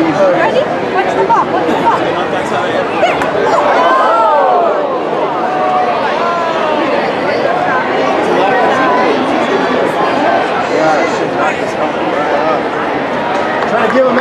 Ready? What's the ball? What's the ball? There. Trying to give him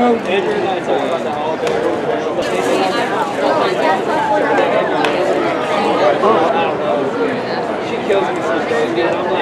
She kills me sometimes,